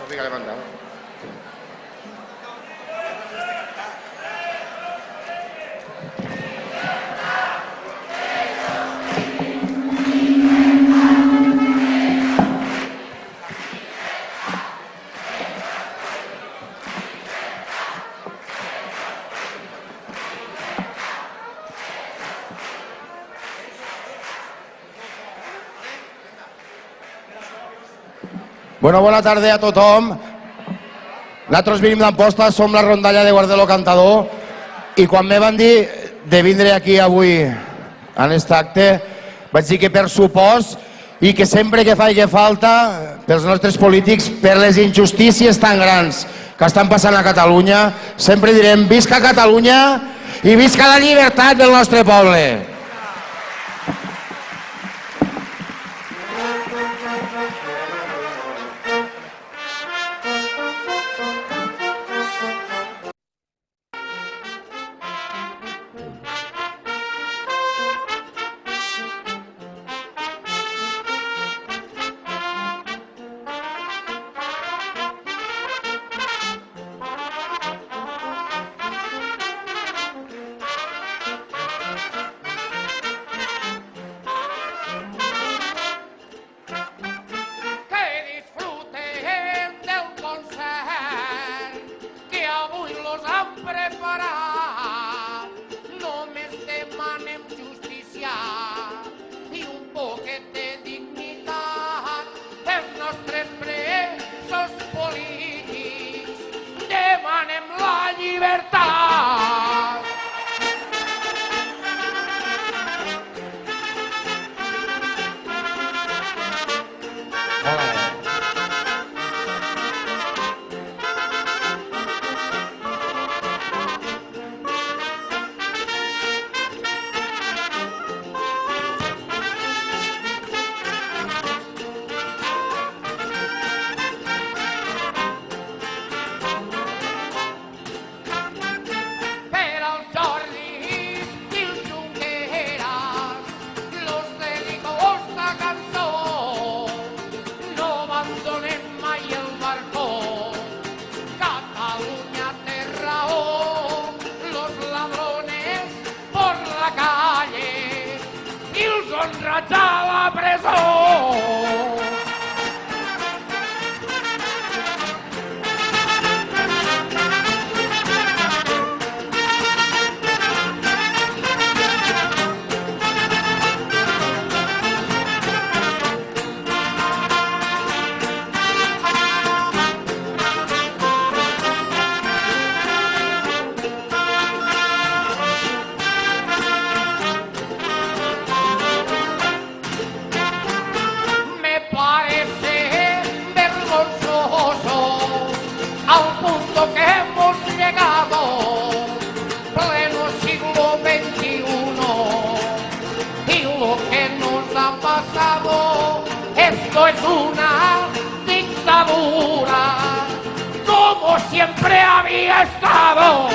Eso diga Bueno, bona tarda a tothom. Nosaltres venim d'Amposta, som la rondalla de Guardelo Cantador i quan me van dir de vindre aquí avui a aquest acte vaig dir que per supost i que sempre que faig falta pels nostres polítics, per les injustícies tan grans que estan passant a Catalunya, sempre direm visca Catalunya i visca la llibertat del nostre poble. contra preso. que hemos llegado, pleno siglo XXI, y lo que nos ha pasado, esto es una dictadura, como siempre había estado.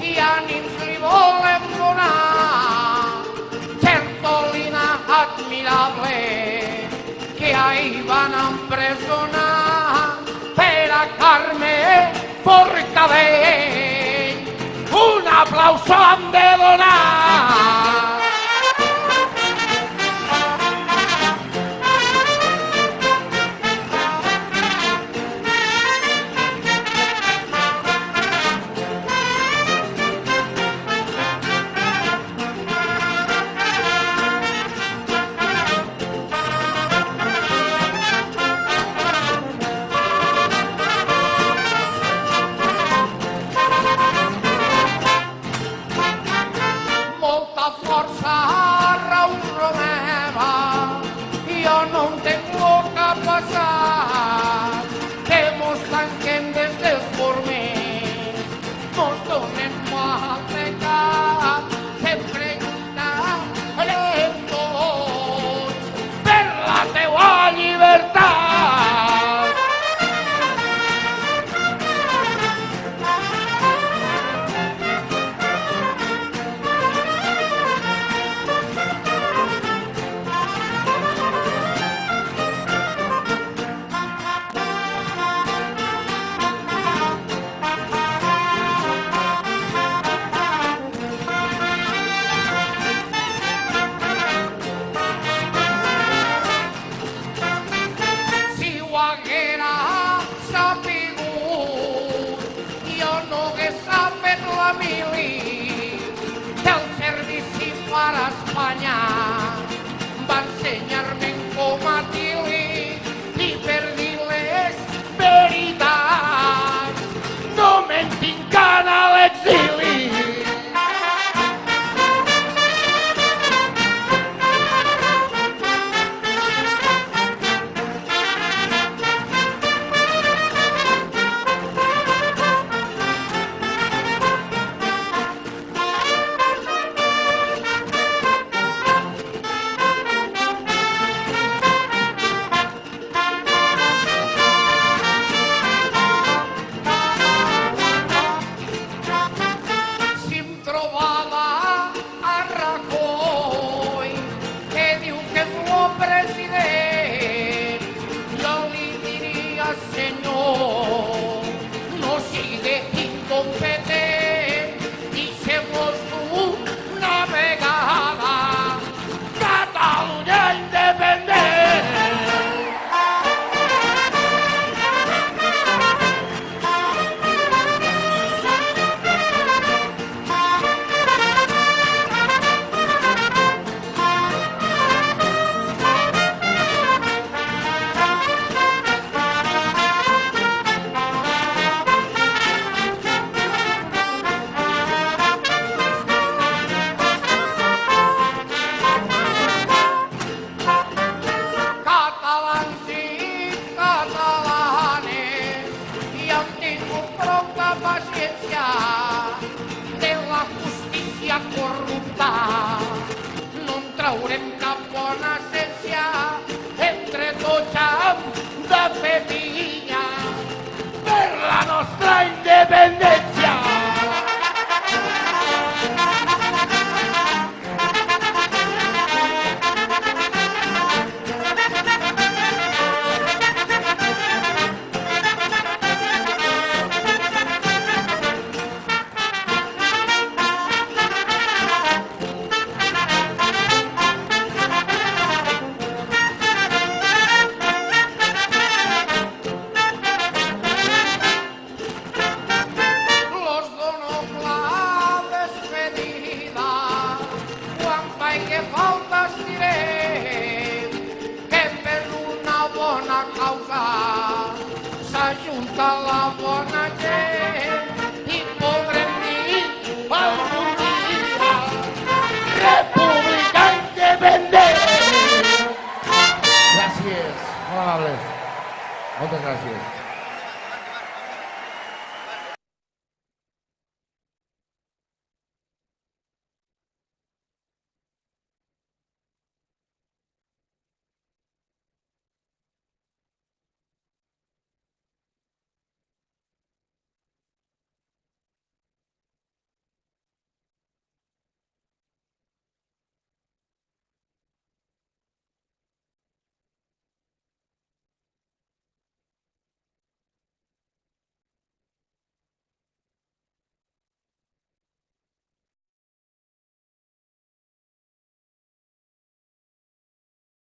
Y a Ninsribo le mora, Certolina admirable que ahí van a presionar, ver a Carmen por cabeza, un aplauso. Awesome! question Raúl en gracias.